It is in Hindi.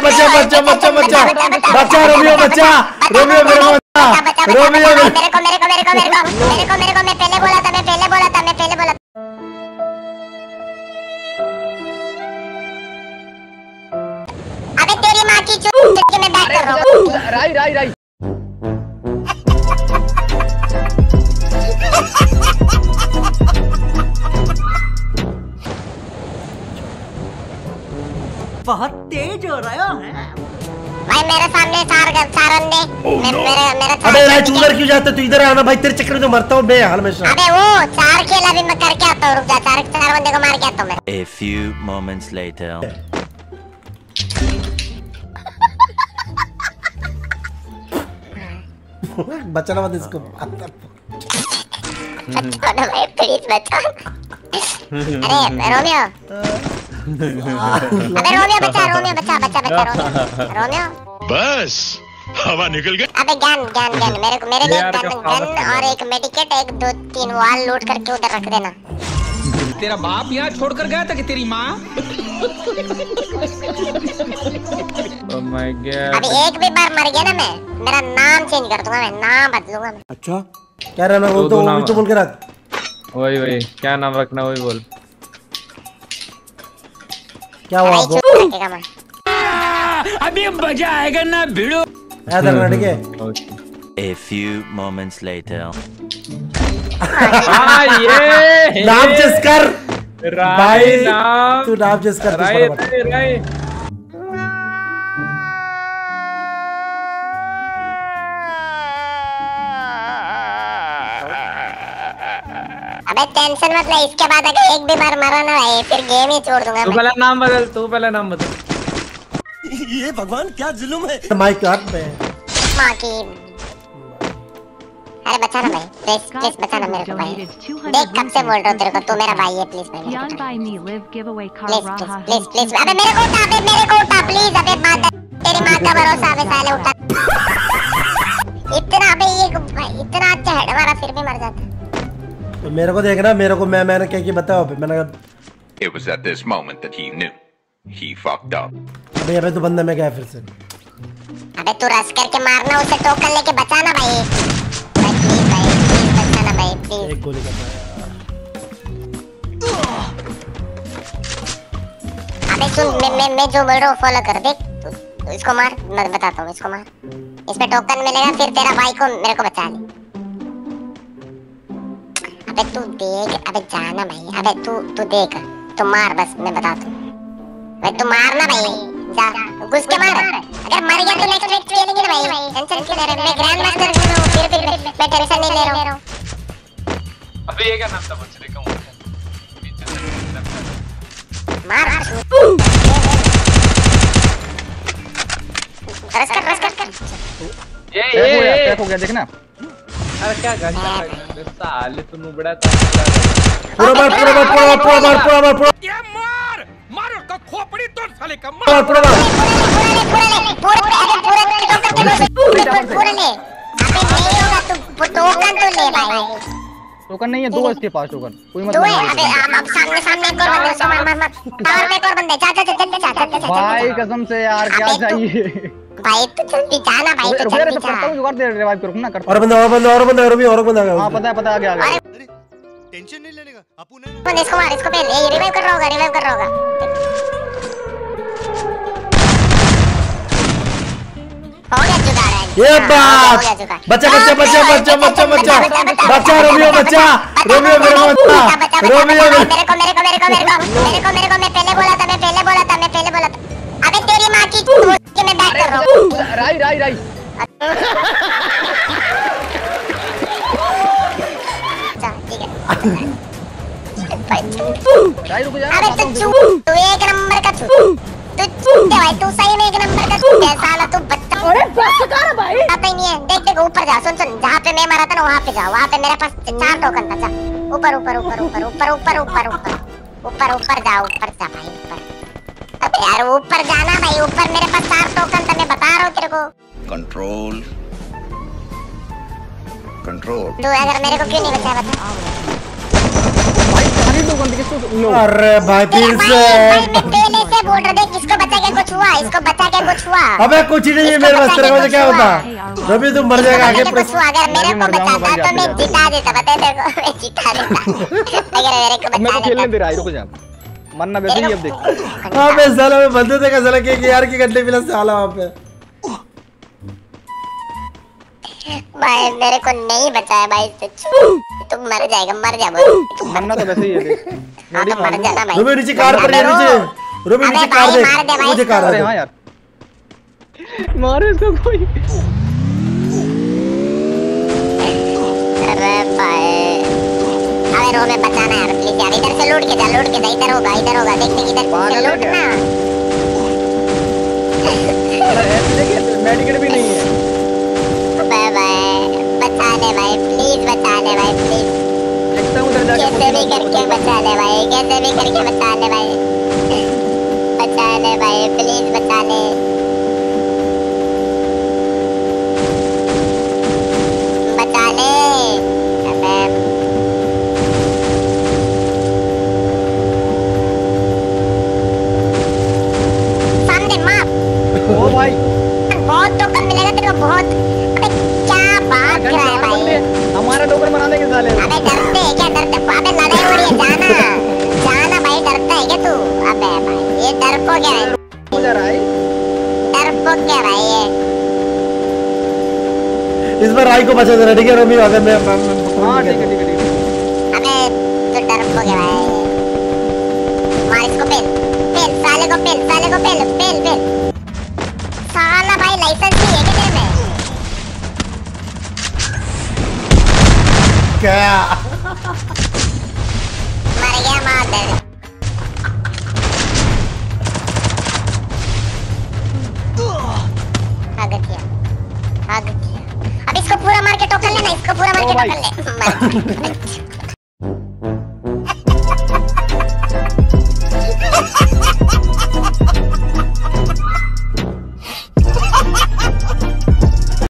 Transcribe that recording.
बच्चा बच्चा बच्चा बच्चा बच्चा बच्चा रोमियो बच्चा रोमियो मेरे को मेरे रोमियो मेरे को मेरे को मेरे को मेरे को मेरे को मेरे को मैं पहले बोला था मैं पहले बोला था मैं पहले बोला अबे तेरी माँ की चूत के मैं बैठ कर रहा हूँ राई राई राई बहुत तेज हो रहा है। भाई मेरे सामने चार चार अंडे। मैं मेरे मेरा चार अबे उधर क्यों जाता तू? इधर आना भाई तेरे चक्कर में तो मरता हूँ मैं हमेशा अबे वो चार खेल अभी मैं करके आता हूँ रुक जा चार चार बंदे को मार के आता हूँ मैं। A few moments later. बचाना मत इसको। बचाना भाई प्लीज़ बचाओ अरे रोमियो। अबे रोमियो बचा रोमियो बचा बचा बचा रोमियो। रोमियो। बस हवा निकल गई। अबे गन गन गन मेरे को मेरे लिए गन गन और एक मेडिकेट एक दो तीन वाल लूट करके उधर रख देना। तेरा बाप यहाँ छोड़कर गया था कि तेरी माँ? ओह माय गॉड अभी एक भी बार मर गया ना मैं मेरा नाम चेंज कर दूँगा मैं नाम बदलूँगा मैं। अच्छा क्या रहना दो- तो वो भी तो बोल के रख। वही वही क्या नाम रखना वही बोल। क्या हुआ आपको अभी मज़ा आएगा ना भिड़ो। याद रखना ठीक है? Okay A few moments later. हाँ ये नाम चेस कर। भाई नाम। तू नाम चेस कर तू राई अबे टेंशन मत ले इसके बाद अगर एक भी बार मरा ना भाई फिर गेम ही छोड़ दूँगा तू मैं। पहले नाम बदल तू पहले नाम बदल। ये भगवान क्या जुल्म है? माइक काट पे माँ की अरे बचा ना भाई प्लीज़ प्लीज़ बचा ना मेरे को भाई। देख कब से बोल रहा हूँ तेरे को तू मेरा भाई है प्लीज़ भाई मेरे को प्लीज़ प्लीज़ प्लीज़ अबे मेरे को उठा अबे मेरे को उठा प्लीज़ अबे बात तेरी माँ का भरोसा अबे साले उठा। इतना अबे ये इतना अच्छा हेड मारा फिर भी मर जाता। तो मेरे को देखना मेरे को मैं मैंने क्या क्या बताया मैंने कहा It was at this moment that he knew. He fucked up. अबे पे तो बंदा मैं गया फिर से? अबे तू रश करके मारना उसे टोकन लेके बचाना भाई। भाई प्लीज़ भाई प्लीज़ बचाना भाई प्लीज़ एक गोली का पाया अबे सुन मैं मैं मैं जो बोल रहा हूँ फॉलो कर देख। इसको मार मैं बताता हूँ इसको मार। इस पे टोकन मिलेगा फिर तेरा भाई को मेरे को बचा ले। अबे तू देख अबे जाना भाई अबे तू तू देख तू मार बस मैं बताता हूँ भाई तू मारना भाई जा घुस के मार। अगर मर गया तो नेक्स्ट नेक्स्ट खेलेंगे ना भाई। टेंशन क्यों ले रहा है? मैं ग्रैंड मास्टर हूँ फिर भी मैं टेंशन नहीं ले रहा हूँ। अबे ये क्या नाम था बच्चे का मार। रस कर रस कर। कर ये हो ये। पैक हो गया देखना। अरे क्या घंटा लगा साले तो नुबड़ा पूरा बार पूरा बार पूरा बार पूरा बार पूरा बार पूरा ये मार का खोपड़ी तोड़ साले का मार पूरा बार टोकन नहीं है दो इसके पास टोकन कोई मतलब दो है अब सामने सामने कर बंदे उसको मार मार मार टावर पे कर बंदे जा जा जल्दी जा जल्दी जा भाई कसम से यार क्या चाहिए भाई तू जल्दी जाना भाई तू रुक तो करता हूँ जुगाड़ दे रिवाइव करो ना करता और बंदा और बंदा और बंदा और भी और बंदा हाँ पता है पता है आगे आगे बंदा इसको मार इसको पहले ये रिवाइव कर रहा होगा रिवाइव कर रहा होगा हो गया जुगाड़ है ये हाँ, बात हो। बच्चा बच्चा बच्चा बच्चा बच्चा बच्चा बच्चा रोमियो बच्चा रोमियो मेरे को बच्चा रोमियो मेरे को मेरे को मेरे को मेरे को मेरे को मेरे को मैं पहले बोला था मैं अबे तेरी की चूत के मैं बैठ कर रहा हूँ राई राई राई अच्छा ठीक है राई रुक जा अबे तू चू तू एक नंबर का चू तू चूत है भाई तू सही में एक नंबर का है साला तू बच्चा अरे बस कर भाई आता ही नहीं है देख देख ऊपर जा सुन सुन जहाँ पे मैं मरा था ना वहाँ पे जा वहाँ पे मेरे पास चार टोकन था जा ऊपर ऊपर ऊपर ऊपर ऊपर ऊपर ऊपर ऊपर ऊपर ऊपर जा ऊपर जा भाई ऊपर यार ऊपर जाना भाई ऊपर मेरे पास चार टोकन था मैं बता रहा हूँ तेरे को। Control. Control. तू अगर मेरे को क्यों नहीं बचाया बता। अरे भाई फिर से। पहले से बोल रहा था किसको बचा के कुछ हुआ इसको बचा के कुछ हुआ। अबे कुछ ही नहीं है मेरे पास तेरे को क्या होता? रवि तू मर जाएगा आगे कुछ हुआ अगर मेरे को बचाता तो मैं जिता देता बता तेरे को मैं जिता देता अगर मेरे को मेरे को बचा खेलने देता। दे रहा है रुक जा। मरना वैसे ही अब देख। हाँ मैं साला में बंदे देखा साला के के यार की गड्ढे मिला साला वहाँ पे। भाई मेरे को नहीं बचाया भाई इससे तू मर जाएगा मर जा बोल। मरना तो वैसे ही है देख। हाँ तो मर जाना भाई। रवि नीचे कार पर है नीचे। रो। नीचे कार दे देख मुझे कार अरे दे हाँ यार। मारो इसको कोई। अरे भाई। अबे रो में बचाना यार प्लीज़ यार इधर से लूट के जा लूट के जा इधर होगा इधर होगा देख देख इधर पागल है लूट क्या? ना देखिए मेडिकेट भी नहीं है। अबे भाई बचा ले भाई प्लीज़ बचा ले भाई प्लीज़ देखता हूँ कैसे भी करके बचा ले भाई कैसे भी करके बचा ले भाई। बचा ले भाई प्लीज़ बचा ले बार राई को बचा देना ठीक है रवि अगर मैं हाँ ठीक है ठीक है ठीक है। अबे तू डरपोक है भाई। मार इसको पेल पेल साले को पेल साले को पेल पेल पेल साला भाई लाइसेंस नहीं है क्या तेरे में? क्या? मर गया मार दे आग किया अब इसको पूरा मार के टोकन लेना इसको पूरा मार ओ के भाई। टोकन ले मर